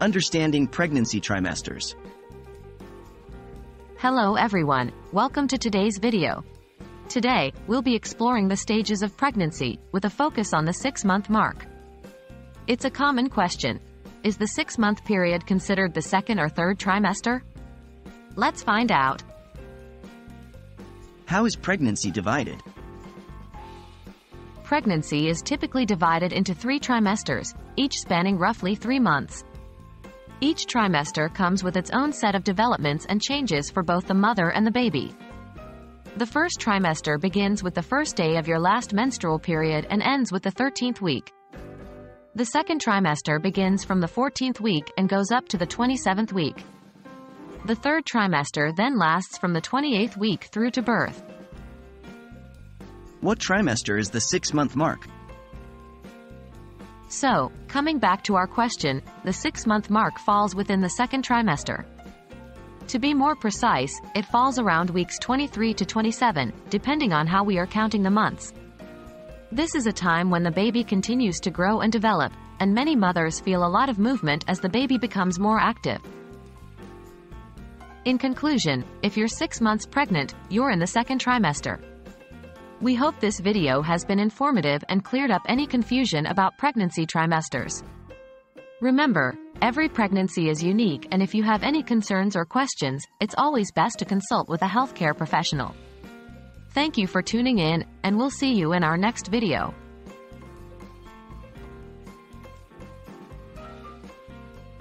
Understanding Pregnancy Trimesters. Hello everyone, welcome to today's video. Today, we'll be exploring the stages of pregnancy, with a focus on the six-month mark. It's a common question. Is the six-month period considered the second or third trimester? Let's find out. How is pregnancy divided? Pregnancy is typically divided into three trimesters, each spanning roughly three months. Each trimester comes with its own set of developments and changes for both the mother and the baby. The first trimester begins with the first day of your last menstrual period and ends with the 13th week. The second trimester begins from the 14th week and goes up to the 27th week. The third trimester then lasts from the 28th week through to birth. What trimester is the six-month mark? So, coming back to our question, the six-month mark falls within the second trimester. To be more precise, it falls around weeks 23 to 27, depending on how we are counting the months. This is a time when the baby continues to grow and develop, and many mothers feel a lot of movement as the baby becomes more active. In conclusion, if you're six months pregnant, you're in the second trimester. We hope this video has been informative and cleared up any confusion about pregnancy trimesters. Remember, every pregnancy is unique and if you have any concerns or questions, it's always best to consult with a healthcare professional. Thank you for tuning in, and we'll see you in our next video.